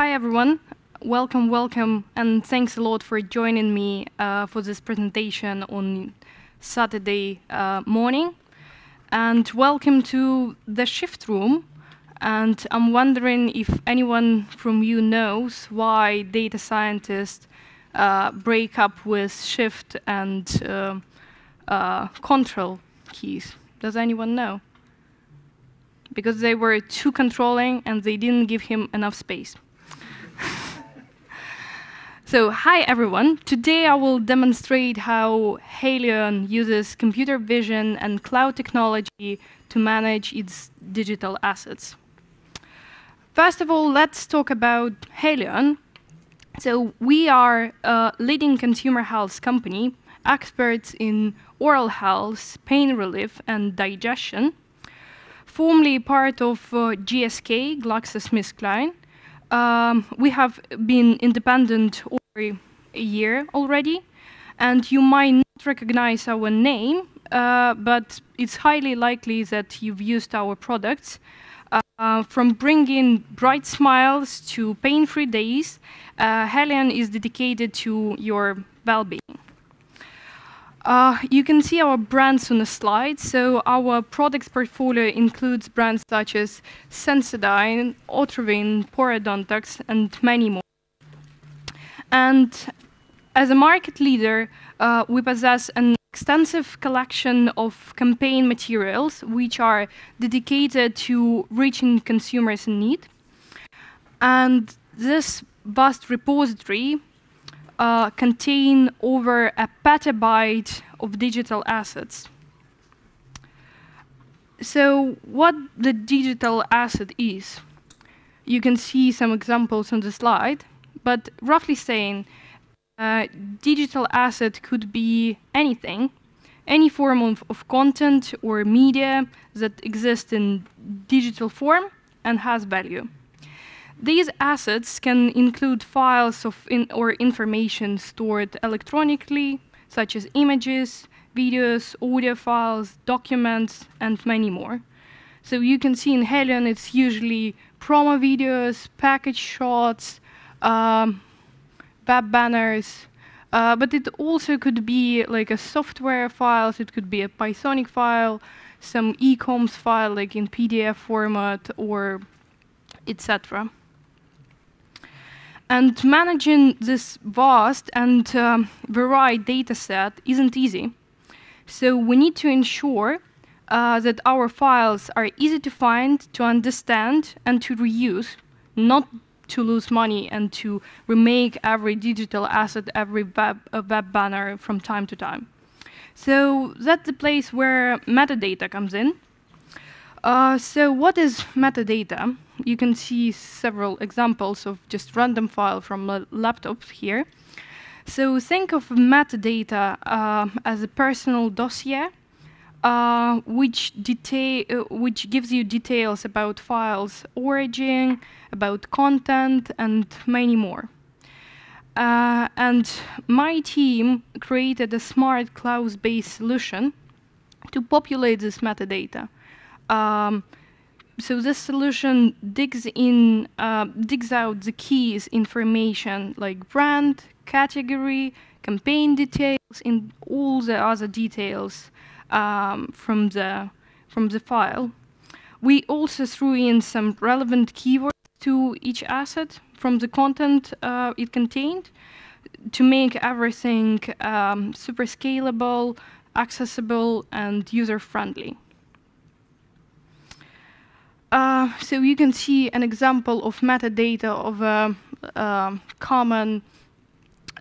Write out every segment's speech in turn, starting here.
Hi. Everyone. Welcome, welcome, and thanks a lot for joining me uh, for this presentation on Saturday uh, morning. And welcome to the shift room. And I'm wondering if anyone from you knows why data scientists uh, break up with shift and uh, uh, control keys. Does anyone know? Because they were too controlling and they didn't give him enough space. So, hi everyone. Today I will demonstrate how Haleon uses computer vision and cloud technology to manage its digital assets. First of all, let's talk about Haleon. So we are a leading consumer health company, experts in oral health, pain relief, and digestion. Formerly part of uh, GSK, GlaxoSmithKline. Um, we have been independent a year already, and you might not recognize our name, uh, but it's highly likely that you've used our products uh, from bringing bright smiles to pain-free days, uh, Haleon is dedicated to your well-being. Uh, you can see our brands on the slide. So our products portfolio includes brands such as Sensodyne, Otrivin, Parodontax, and many more. And as a market leader, uh, we possess an extensive collection of campaign materials which are dedicated to reaching consumers in need. And this vast repository uh, contain over a petabyte of digital assets. So what the digital asset is, you can see some examples on the slide, but roughly saying, uh, digital asset could be anything, any form of, of, content or media that exists in digital form and has value. These assets can include files of in or information stored electronically, such as images, videos, audio files, documents, and many more. So you can see in Haleon, it's usually promo videos, package shots, um, web banners, uh, but it also could be like a software file, it could be a Pythonic file, some ecoms file like in PDF format, or etc. And managing this vast and um, varied data set isn't easy. So we need to ensure uh, that our files are easy to find, to understand, and to reuse, not to lose money and to remake every digital asset, every web, web banner from time to time. So that's the place where metadata comes in. Uh, so what is metadata? You can see several examples of just random file from a laptop here. So think of metadata uh, as a personal dossier uh, which, detail, uh, which gives you details about files origin, about content, and many more. Uh, and my team created a smart cloud-based solution to populate this metadata. Um, so this solution digs in, uh, digs out the keys information like brand, category, campaign details, and all the other details um, from the from the file. We also threw in some relevant keywords to each asset from the content uh, it contained to make everything um, super scalable, accessible, and user-friendly. Uh, so you can see an example of metadata of a, a common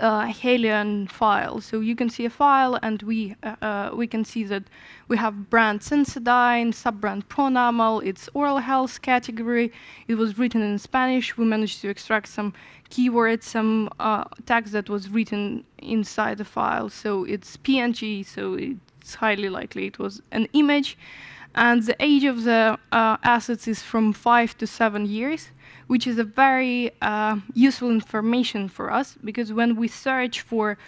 uh, Haleon file. So you can see a file, and we uh, uh, we can see that we have brand Sensodyne, sub-brand Pronamel, its oral health category. It was written in Spanish. We managed to extract some keywords, some uh, text that was written inside the file. So it's PNG, so it's highly likely it was an image. And the age of the uh, assets is from five to seven years which is a very uh, useful information for us because when we search for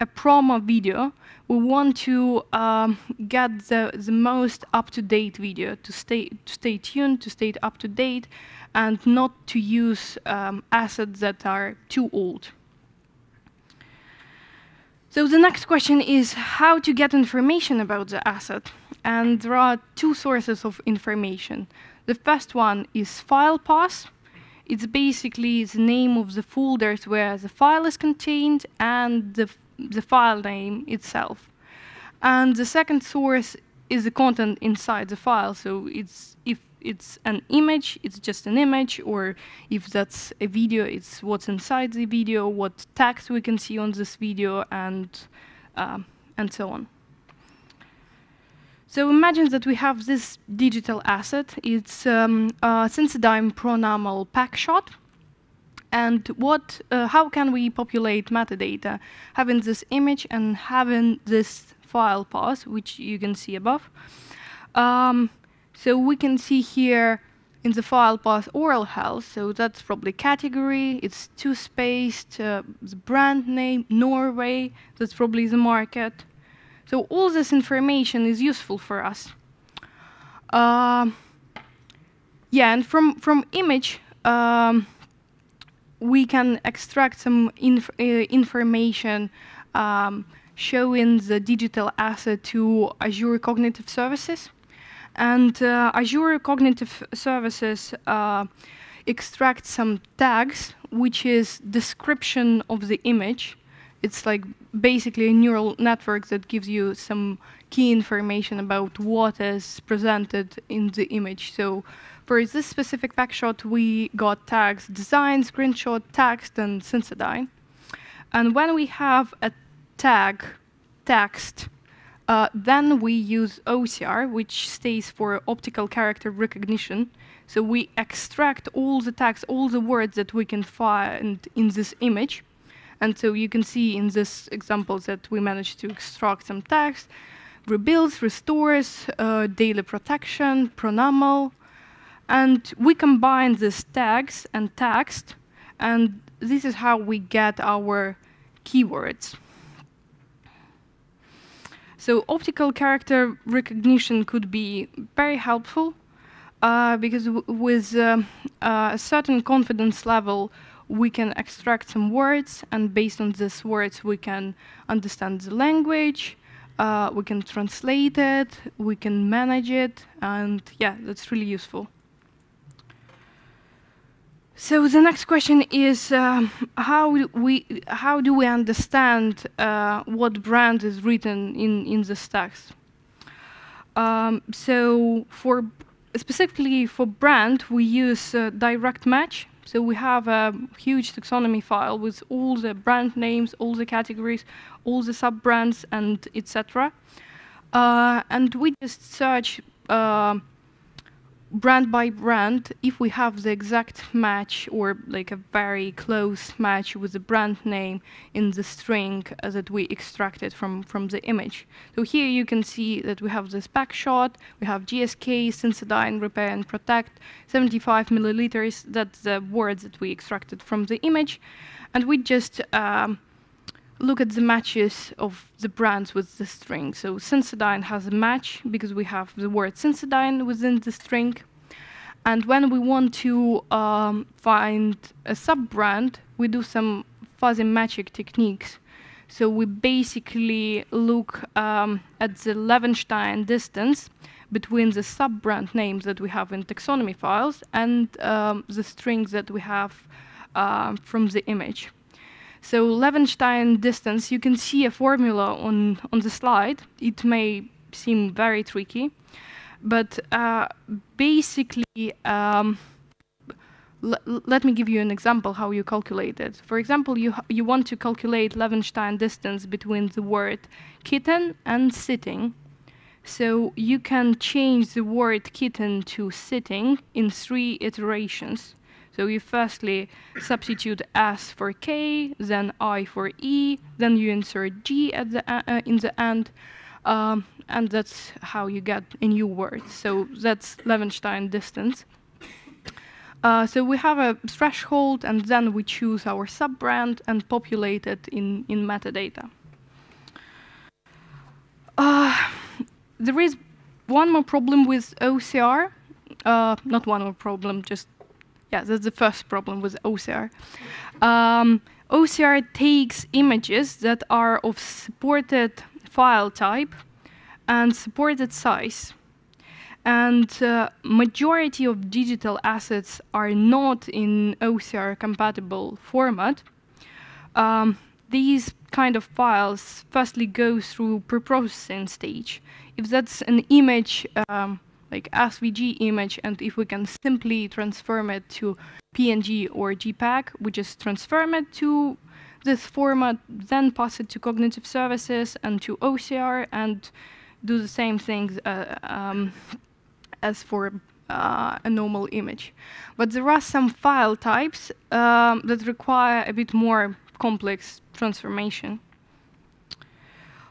a promo video, we want to um, get the, the most up-to-date video to stay, to stay tuned, to stay up-to-date, and not to use um, assets that are too old. So the next question is how to get information about the asset. And there are two sources of information. The first one is file path. It's basically the name of the folders where the file is contained and the, the file name itself. And the second source is the content inside the file. So it's if it's an image, it's just an image, or if that's a video, it's what's inside the video, what text we can see on this video, and uh, and so on. So imagine that we have this digital asset. It's um, a Sensodyne Pronamel pack shot. And what, uh, how can we populate metadata? Having this image and having this file path, which you can see above. Um, so we can see here in the file path oral health, so that's probably category, it's two-spaced, uh, the brand name, Norway, that's probably the market. So all this information is useful for us. Uh, yeah, and from, from image, um, we can extract some inf uh, information um, showing the digital asset to Azure Cognitive Services. And uh, Azure Cognitive Services uh, extract some tags, which is description of the image, it's like basically a neural network that gives you some key information about what is presented in the image. So for this specific packshot, we got tags design, screenshot, text, and Sensodyne. And when we have a tag text, uh, then we use OCR, which stays for optical character recognition. So we extract all the tags, all the words that we can find in this image, and so you can see in this example that we managed to extract some text, rebuilds, restores, uh, daily protection, Pronamel, and we combine these tags and text, and this is how we get our keywords. So optical character recognition could be very helpful uh, because with uh, a certain confidence level, we can extract some words, and based on these words, we can understand the language, uh, we can translate it, we can manage it, and yeah, that's really useful. So the next question is um, how do we how do we understand uh, what brand is written in in the stacks? Um, so for specifically for brand, we use uh, direct match. So we have a huge taxonomy file with all the brand names, all the categories, all the sub-brands, and etc. Uh, and we just search uh, brand by brand, if we have the exact match or like a very close match with the brand name in the string uh, that we extracted from, from the image. So here you can see that we have this pack shot, we have GSK, Sensodyne, Repair and Protect, 75 milliliters, that's the words that we extracted from the image. And we just um, look at the matches of the brands with the string. So Sensodyne has a match because we have the word Sensodyne within the string. And when we want to um, find a sub-brand, we do some fuzzy magic techniques. So we basically look um, at the Levenshtein distance between the sub-brand names that we have in taxonomy files and um, the strings that we have uh, from the image. So Levenshtein distance, you can see a formula on, on the slide. It may seem very tricky, but uh, basically, um, let me give you an example how you calculate it. For example, you, you want to calculate Levenshtein distance between the word kitten and sitting. So you can change the word kitten to sitting in three iterations. So you firstly substitute S for K, then I for E, then you insert G at the uh, uh, in the end, um, and that's how you get a new word. So that's Levenshtein distance. Uh, so we have a threshold, and then we choose our sub-brand and populate it in, in metadata. Uh, there is one more problem with OCR. Uh, not one more problem, just, yeah, that's the first problem with OCR. Um, OCR takes images that are of supported file type and supported size. And uh, majority of digital assets are not in OCR compatible format. Um, these kind of files firstly go through preprocessing stage. If that's an image, um, like SVG image, and if we can simply transform it to PNG or JPEG, we just transform it to this format, then pass it to cognitive services and to OCR, and do the same things uh, um, as for uh, a normal image. But there are some file types um, that require a bit more complex transformation.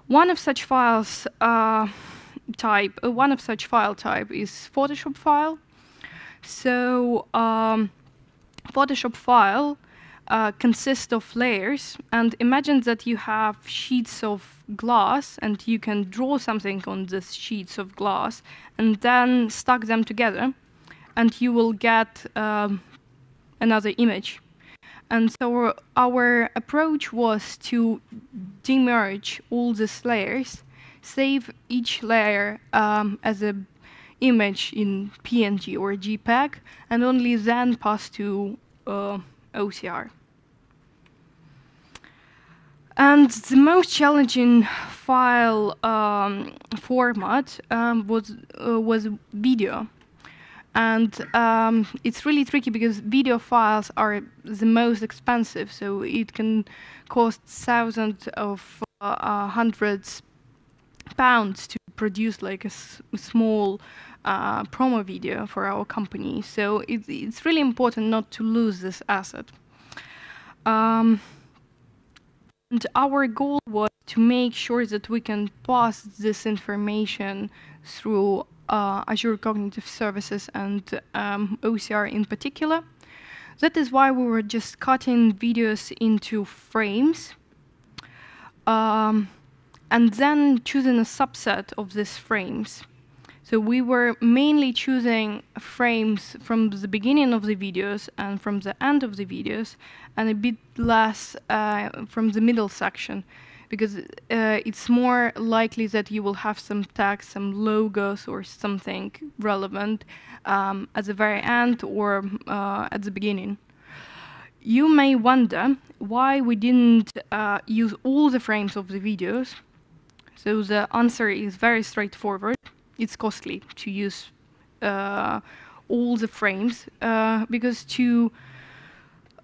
One of such files uh, type, uh, one of such file type is Photoshop file. So um, Photoshop file uh, consists of layers, and imagine that you have sheets of glass, and you can draw something on these sheets of glass, and then stack them together, and you will get um, another image. And so our approach was to demerge all these layers, save each layer um, as an image in PNG or JPEG, and only then pass to uh, OCR. And the most challenging file um, format um, was uh, was video, and um, it's really tricky because video files are the most expensive, so it can cost thousands of uh, hundreds pounds to produce like a small uh, promo video for our company. So it, it's really important not to lose this asset. Um, and our goal was to make sure that we can pass this information through uh, Azure Cognitive Services and um, OCR in particular. That is why we were just cutting videos into frames. Um, and then choosing a subset of these frames. So we were mainly choosing frames from the beginning of the videos and from the end of the videos, and a bit less uh, from the middle section, because uh, it's more likely that you will have some text, some logos, or something relevant um, at the very end or uh, at the beginning. You may wonder why we didn't uh, use all the frames of the videos. So the answer is very straightforward. It's costly to use uh, all the frames uh, because to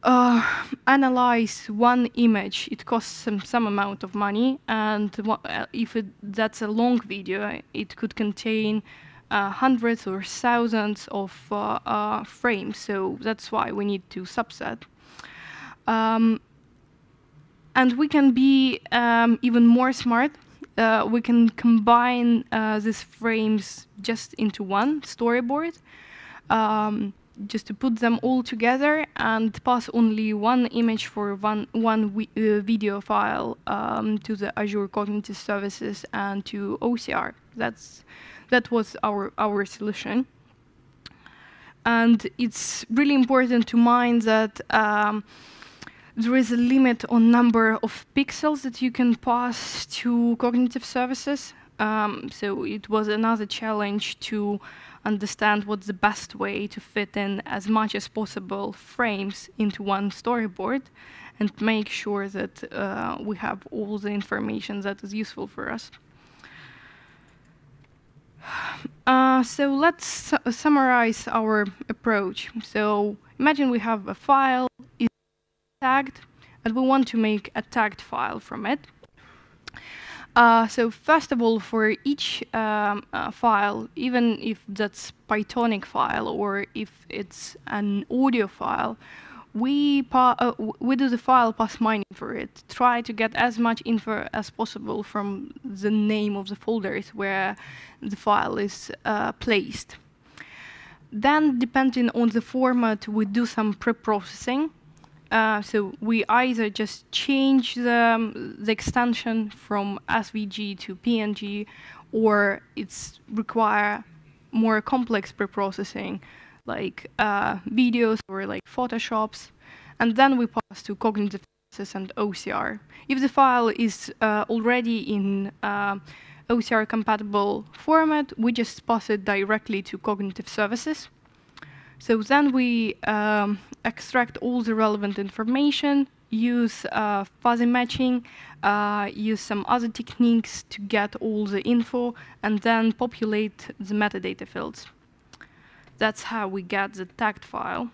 uh, analyze one image, it costs some, some amount of money, and uh, if it, that's a long video, it could contain uh, hundreds or thousands of uh, frames, so that's why we need to subset. Um, and we can be um, even more smart uh, we can combine uh, these frames just into one storyboard, um, just to put them all together and pass only one image for one, one uh, video file um, to the Azure Cognitive Services and to OCR. That's, that was our, our solution. And it's really important to mind that um, there is a limit on number of pixels that you can pass to cognitive services. Um, so it was another challenge to understand what's the best way to fit in as much as possible frames into one storyboard and make sure that uh, we have all the information that is useful for us. Uh, so let's su summarize our approach. So imagine we have a file, tagged, and we want to make a tagged file from it. Uh, so first of all, for each um, uh, file, even if that's Pythonic file or if it's an audio file, we, uh, we do the file path mining for it. Try to get as much info as possible from the name of the folders where the file is uh, placed. Then, depending on the format, we do some pre-processing Uh, so we either just change the, um, the extension from SVG to PNG, or it's require more complex preprocessing, like uh, videos or like Photoshops, and then we pass to cognitive services and OCR. If the file is uh, already in uh, OCR compatible format, we just pass it directly to cognitive services. So then we um, extract all the relevant information, use uh, fuzzy matching, uh, use some other techniques to get all the info, and then populate the metadata fields. That's how we get the tagged file.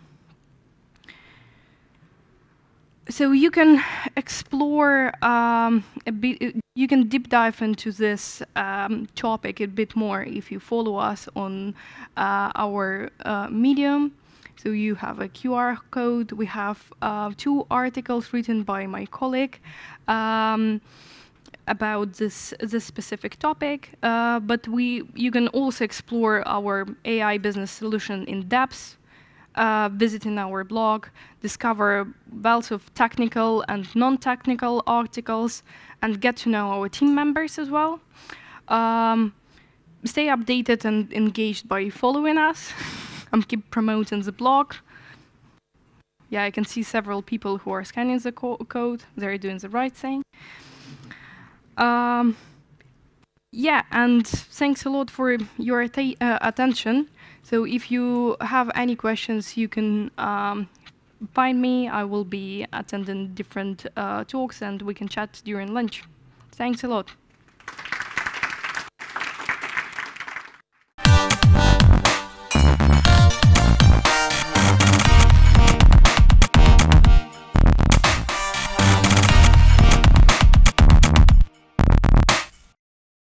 So you can explore um, a bit, you can deep dive into this um, topic a bit more if you follow us on uh, our uh, Medium. So you have a QR code. We have uh, two articles written by my colleague um, about this this specific topic. Uh, but we you can also explore our AI business solution in depth. Uh, visiting our blog, discover wealth of technical and non-technical articles, and get to know our team members as well. Um, stay updated and engaged by following us. I'm keep promoting the blog. Yeah, I can see several people who are scanning the co code. They're doing the right thing. Um, yeah, and thanks a lot for your uh, attention. So if you have any questions, you can um, find me. I will be attending different uh, talks and we can chat during lunch. Thanks a lot.